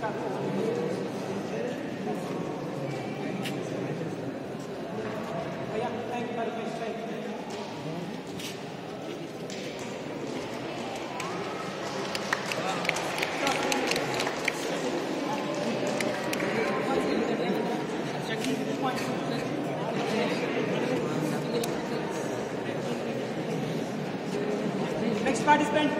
干部。Next participant.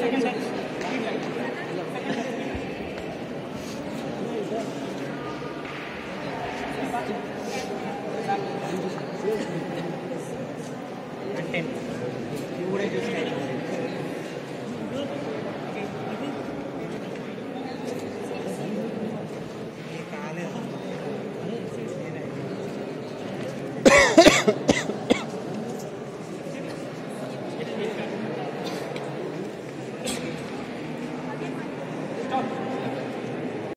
Second. 哎，你过来就是了。你干嘞？等是谁呢？